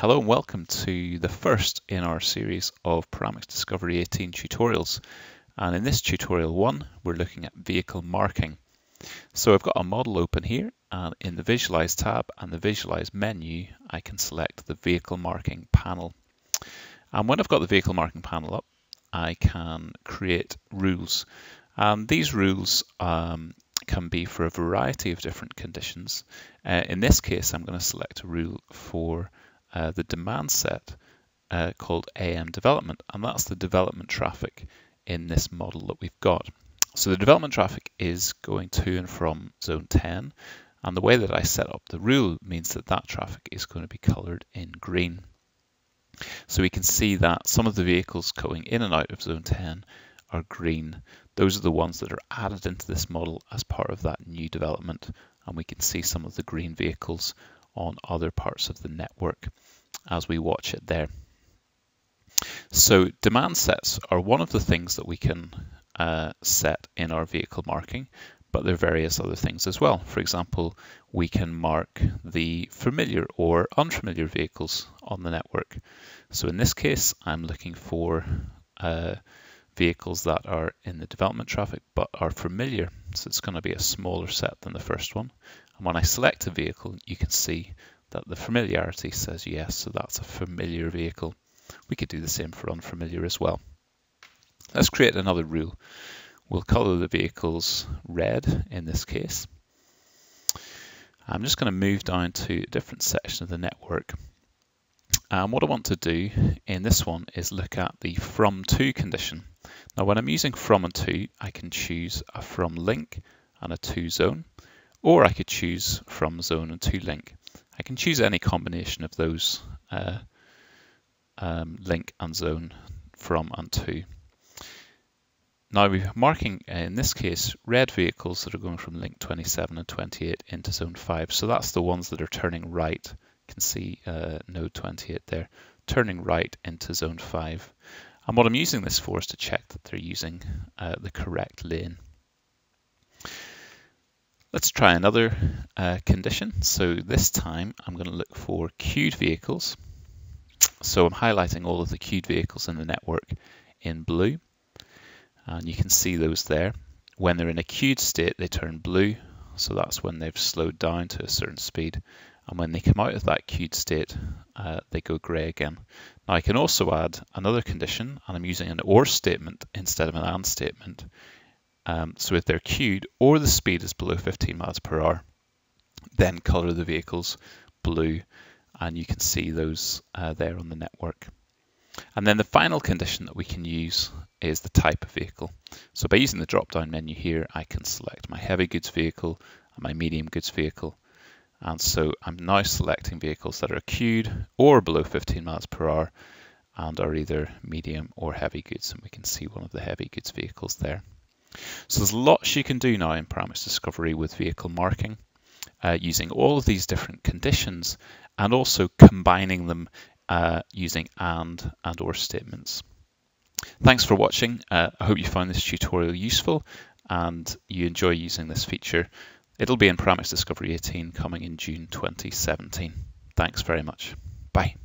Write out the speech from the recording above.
Hello and welcome to the first in our series of Paramics Discovery 18 tutorials. And in this tutorial one, we're looking at vehicle marking. So I've got a model open here and in the Visualize tab and the Visualize menu, I can select the vehicle marking panel. And when I've got the vehicle marking panel up, I can create rules. And these rules um, can be for a variety of different conditions. Uh, in this case, I'm going to select a rule for uh, the demand set uh, called AM development, and that's the development traffic in this model that we've got. So the development traffic is going to and from zone 10, and the way that I set up the rule means that that traffic is going to be colored in green. So we can see that some of the vehicles going in and out of zone 10 are green. Those are the ones that are added into this model as part of that new development. And we can see some of the green vehicles on other parts of the network as we watch it there. So demand sets are one of the things that we can uh, set in our vehicle marking, but there are various other things as well. For example, we can mark the familiar or unfamiliar vehicles on the network. So in this case, I'm looking for uh, vehicles that are in the development traffic but are familiar. So it's going to be a smaller set than the first one. And when I select a vehicle, you can see that the familiarity says yes, so that's a familiar vehicle. We could do the same for unfamiliar as well. Let's create another rule. We'll color the vehicles red in this case. I'm just going to move down to a different section of the network. And what I want to do in this one is look at the from to condition. Now when I'm using from and to, I can choose a from link and a to zone, or I could choose from zone and to link. I can choose any combination of those uh, um, link and zone from and to. Now we're marking, uh, in this case, red vehicles that are going from link 27 and 28 into zone 5. So that's the ones that are turning right. You can see uh, node 28 there, turning right into zone 5. And what I'm using this for is to check that they're using uh, the correct lane. Let's try another uh, condition. So this time I'm going to look for queued vehicles. So I'm highlighting all of the queued vehicles in the network in blue and you can see those there. When they're in a queued state, they turn blue, so that's when they've slowed down to a certain speed. And when they come out of that queued state, uh, they go grey again. Now I can also add another condition, and I'm using an OR statement instead of an AND statement. Um, so if they're queued or the speed is below 15 miles per hour, then color the vehicles blue, and you can see those uh, there on the network. And then the final condition that we can use is the type of vehicle. So by using the drop-down menu here, I can select my heavy goods vehicle and my medium goods vehicle. And so I'm now selecting vehicles that are queued or below 15 miles per hour and are either medium or heavy goods. And we can see one of the heavy goods vehicles there. So there's lots you can do now in Paramics Discovery with vehicle marking uh, using all of these different conditions and also combining them uh, using AND and OR statements. Thanks for watching. Uh, I hope you found this tutorial useful and you enjoy using this feature. It'll be in Paramics Discovery 18 coming in June 2017. Thanks very much. Bye.